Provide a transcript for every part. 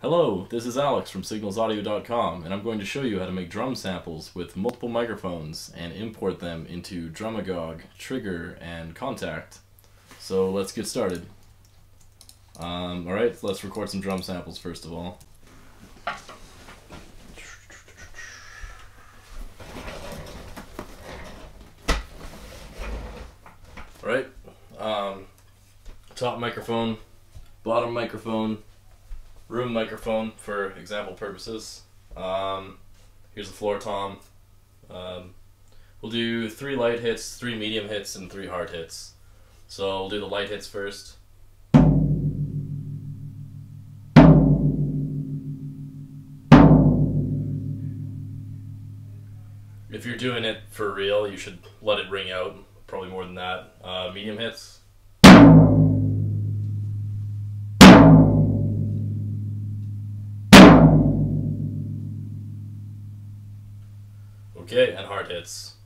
Hello, this is Alex from signalsaudio.com, and I'm going to show you how to make drum samples with multiple microphones and import them into Drumagog, Trigger, and Kontakt. So let's get started. Um, Alright, let's record some drum samples first of all. Alright, um, top microphone, bottom microphone, room microphone for example purposes. Um, here's the floor tom. Um, we'll do three light hits, three medium hits, and three hard hits. So we'll do the light hits first. If you're doing it for real, you should let it ring out, probably more than that. Uh, medium hits. Okay, and hard hits.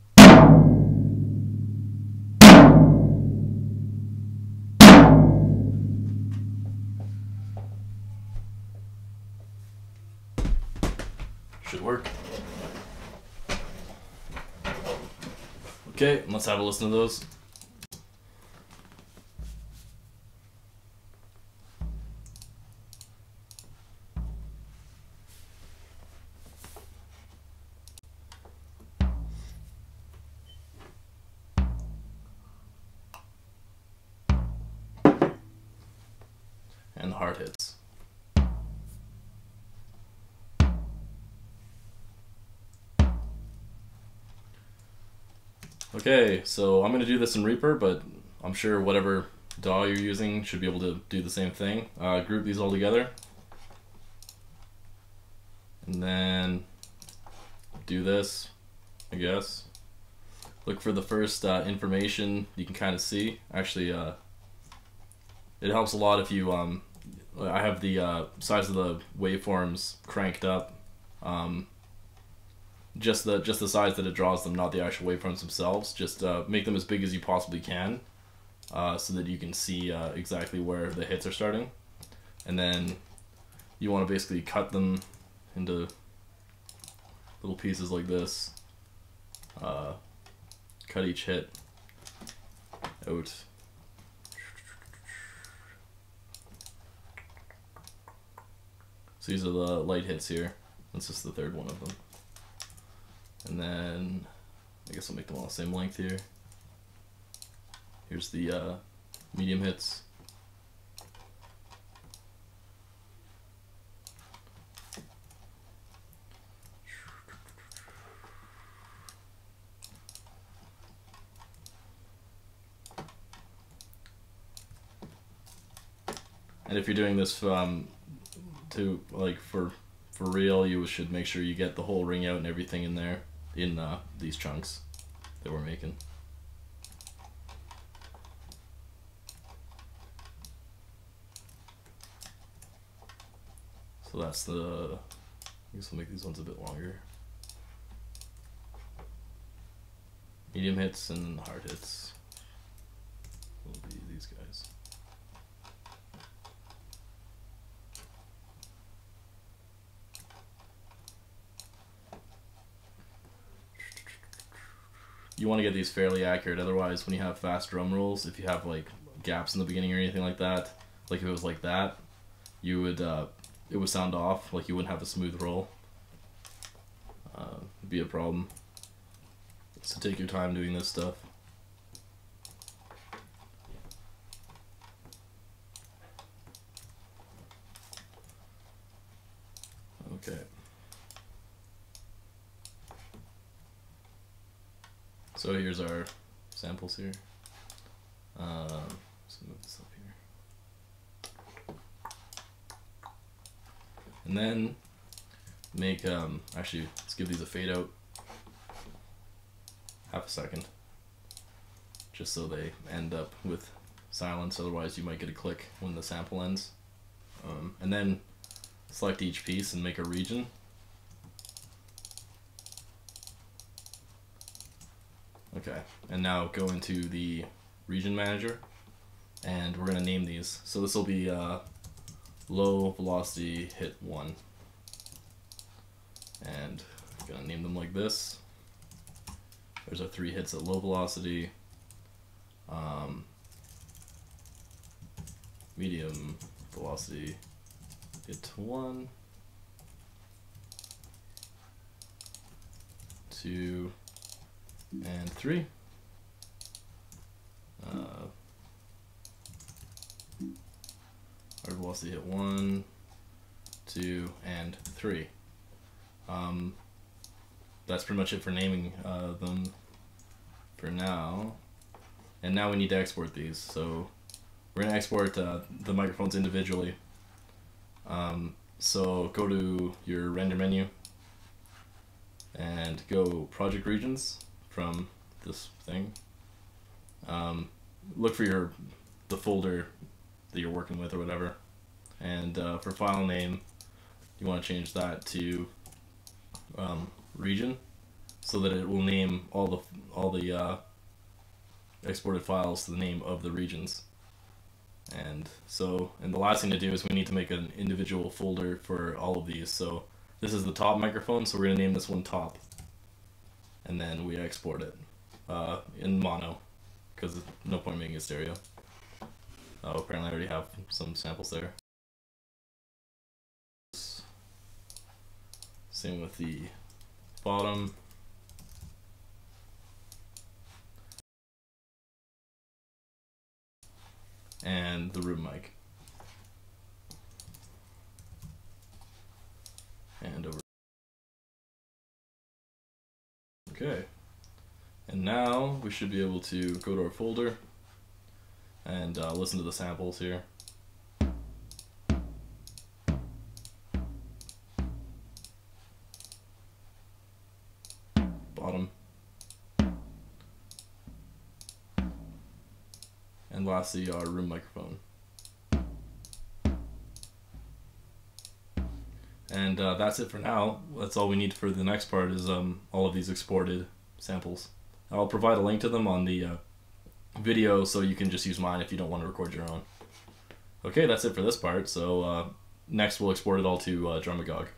Should work. Okay, let's have a listen to those. The hard hits. Okay, so I'm going to do this in Reaper, but I'm sure whatever DAW you're using should be able to do the same thing. Uh, group these all together. And then do this, I guess. Look for the first uh, information you can kind of see. Actually, uh, it helps a lot if you um I have the uh, size of the waveforms cranked up um, just the just the size that it draws them not the actual waveforms themselves. Just uh, make them as big as you possibly can uh, so that you can see uh, exactly where the hits are starting. And then you want to basically cut them into little pieces like this uh, cut each hit out So these are the light hits here. That's just the third one of them. And then I guess I'll make them all the same length here. Here's the uh, medium hits. And if you're doing this um, to like for for real, you should make sure you get the whole ring out and everything in there in uh, these chunks that we're making. So that's the. I guess we'll make these ones a bit longer. Medium hits and hard hits will be these guys. You want to get these fairly accurate. Otherwise, when you have fast drum rolls, if you have like gaps in the beginning or anything like that, like if it was like that, you would uh, it would sound off. Like you wouldn't have a smooth roll. Uh, be a problem. So take your time doing this stuff. Okay. So here's our samples here. Um, move this up here. And then make, um, actually, let's give these a fade out. Half a second. Just so they end up with silence, otherwise you might get a click when the sample ends. Um, and then select each piece and make a region. Okay, and now go into the region manager, and we're gonna name these. So this will be uh, low velocity hit one. And gonna name them like this. There's our three hits at low velocity. Um, medium velocity hit one. Two and three. Uh, our velocity hit one, two, and three. Um, that's pretty much it for naming uh, them for now. And now we need to export these. So we're gonna export uh, the microphones individually. Um, so go to your render menu and go project regions from this thing. Um, look for your the folder that you're working with or whatever. And uh, for file name, you want to change that to um, region so that it will name all the all the uh, exported files to the name of the regions. And so, and the last thing to do is we need to make an individual folder for all of these. So this is the top microphone, so we're gonna name this one top. And then we export it uh, in mono, because no point making it stereo. Oh, apparently I already have some samples there. Same with the bottom. And the room mic. And over. Okay. And now we should be able to go to our folder and uh, listen to the samples here. Bottom. And lastly, our room microphone. And uh, that's it for now. That's all we need for the next part is um, all of these exported samples. I'll provide a link to them on the uh, video so you can just use mine if you don't want to record your own. Okay, that's it for this part. So uh, next we'll export it all to uh, Drumagog.